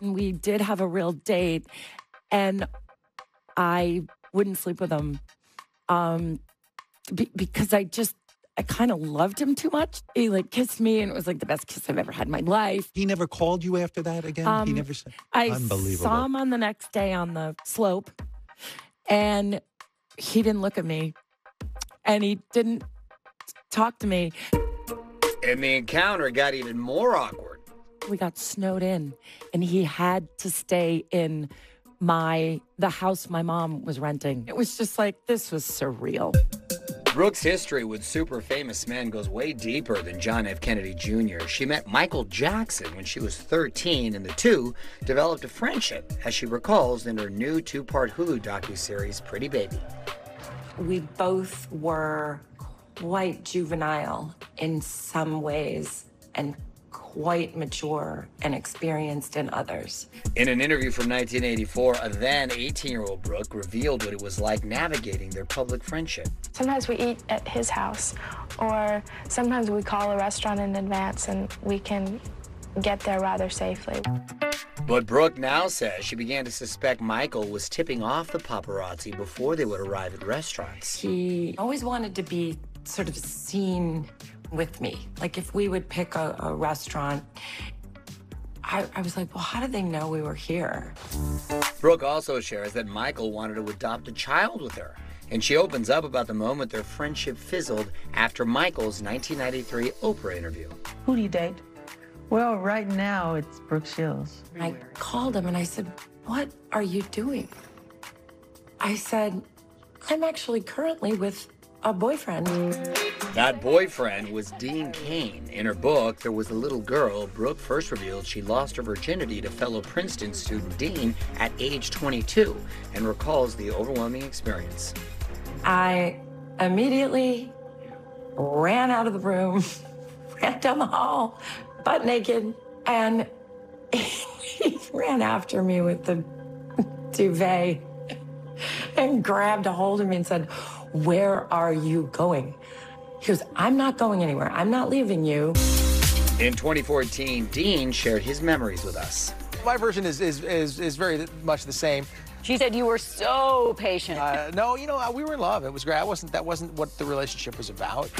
And we did have a real date, and I wouldn't sleep with him um, be- because I just I kind of loved him too much. He like kissed me, and it was like the best kiss I've ever had in my life. He never called you after that again. he Um, never said. I Unbelievable. saw him on the next day on the slope, and he didn't look at me, and he didn't talk to me. And the encounter got even more awkward. We got snowed in, and he had to stay in my the house my mom was renting. It was just like this was surreal. Brooke's history with super famous men goes way deeper than John F. Kennedy Jr. She met Michael Jackson when she was 13, and the two developed a friendship, as she recalls in her new two part Hulu docuseries, Pretty Baby. We both were quite juvenile in some ways and quite mature and experienced in others. In an interview from 1984, a then 18 year old Brooke revealed what it was like navigating their public friendship. Sometimes we eat at his house, or sometimes we call a restaurant in advance and we can get there rather safely. But Brooke now says she began to suspect Michael was tipping off the paparazzi before they would arrive at restaurants. He always wanted to be sort of seen with me. Like if we would pick a, a restaurant, I, I was like, well, how did they know we were here? Brooke also shares that Michael wanted to adopt a child with her. And she opens up about the moment their friendship fizzled after Michael's 1993 Oprah interview. Who do you date? Well, right now it's Brooke Shields. I called him and I said, What are you doing? I said, I'm actually currently with a boyfriend. That boyfriend was Dean Cain. In her book, There Was a Little Girl, Brooke first revealed she lost her virginity to fellow Princeton student Dean at age 22 and recalls the overwhelming experience. I immediately ran out of the room, ran down the hall, butt naked, and he ran after me with the duvet and grabbed a hold of me and said, Where are you going? He goes, I'm not going anywhere. I'm not leaving you. In 2014, Dean shared his memories with us. My version is, is, is, is very much the same. She said you were so patient. Uh, no, you know, we were in love. It was great. I wasn't, that wasn't what the relationship was about.